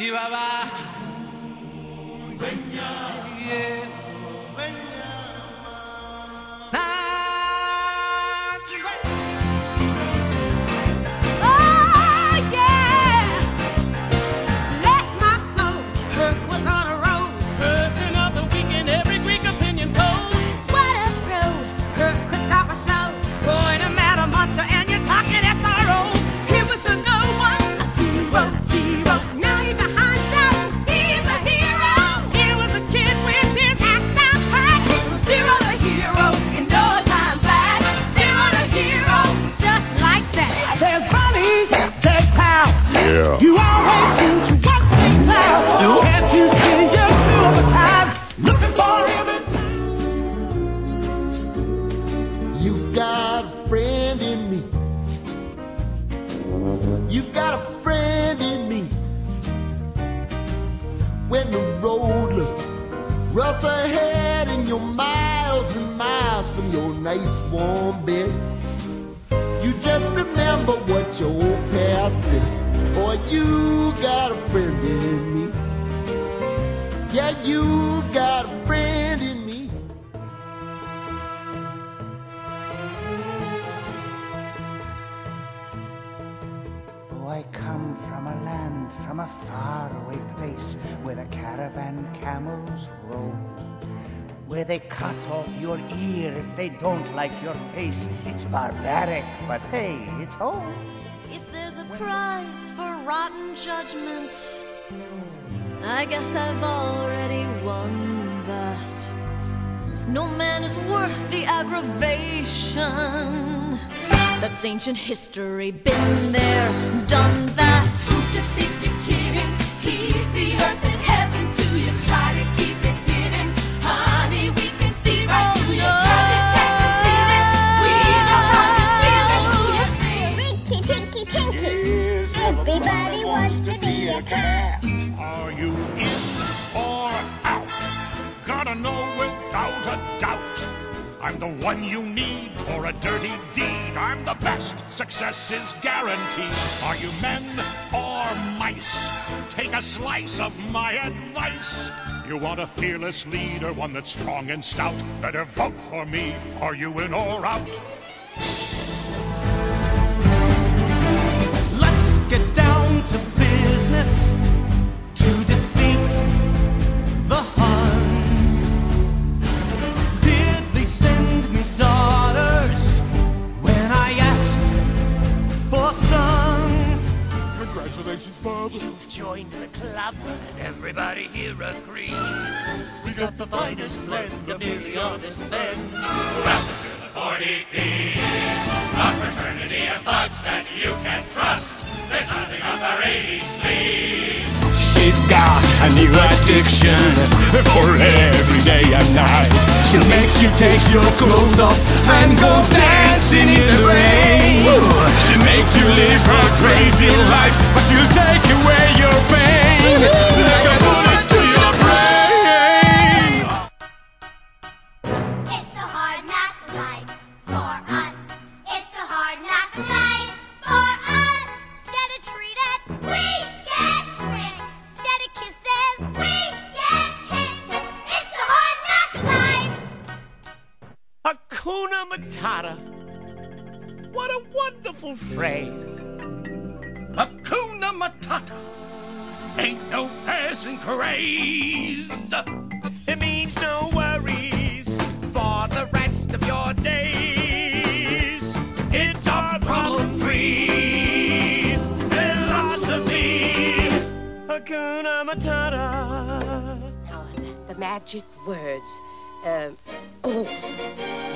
Chihuahua. Yeah. You always seem to want big cloud. Can't you see you're silver time? Looking for every You've got a friend in me. You've got a friend in me. When the road looks rough ahead and you're miles and miles from your nice warm bed, you just remember what your old past said. Boy, you got a friend in me. Yeah, you got a friend in me. Oh, I come from a land, from a faraway place where the caravan camels roam. Where they cut off your ear if they don't like your face. It's barbaric, but hey, it's home. If there's a prize for rotten judgment, I guess I've already won that. No man is worth the aggravation. That's ancient history, been there, done that. Who you think you're kidding? He's the earth without a doubt. I'm the one you need for a dirty deed. I'm the best. Success is guaranteed. Are you men or mice? Take a slice of my advice. You want a fearless leader, one that's strong and stout. Better vote for me. Are you in or out? Let's get down to the club, and everybody here agrees. We got the finest blend of nearly honest men. Welcome to the 40 Thieves, a fraternity of thugs that you can trust. There's nothing up our 80 sleeves. She's got a new addiction for every day and night. She makes you take your clothes off and go dancing in the rain. She makes you live her crazy life, but she'll Hakuna Matata. What a wonderful phrase. Hakuna Matata. Ain't no passing craze. It means no worries for the rest of your days. It's our problem free philosophy. Hakuna Matata. Now, the magic words. Um, oh.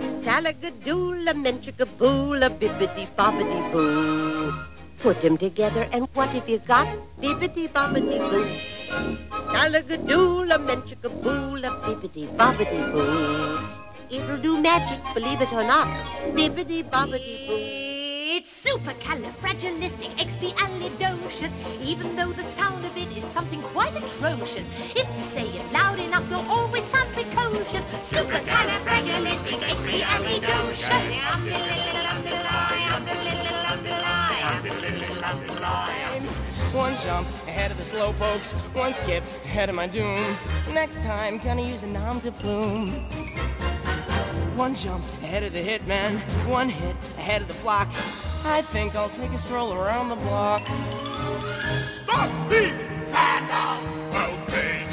Salagadoola, menchikaboola, bibbidi bobbidi boo. Put them together, and what have you got? Bibbidi bobbidi boo. Salagadoola, menchikaboola, bibbidi bobbidi boo. It'll do magic, believe it or not. Bibbidi bobbidi boo. It's supercalifragilisticexpialidocious, even though the sound of it is something quite atrocious. If you say it loud enough, you'll always sound precocious. Supercalifragilisticexpialidocious. One jump ahead of the slowpokes, one skip ahead of my doom. Next time, gonna use a nom de plume. One jump ahead of the hitman, one hit ahead of the flock. I think I'll take a stroll around the block. Stop thieving! Vandal! Outrage!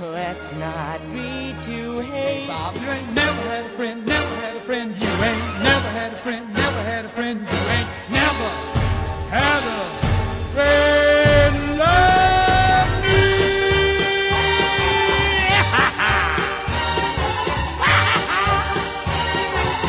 Let's not be too hasty. Bob, you ain't never had a friend, never had a friend. You ain't never had a friend, never had a friend.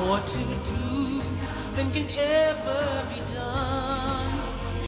more to do than can ever be